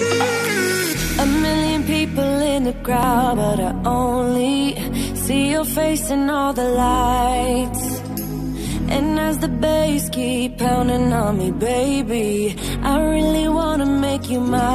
A million people in the crowd, but I only see your face in all the lights. And as the bass keep pounding on me, baby, I really wanna make you mine.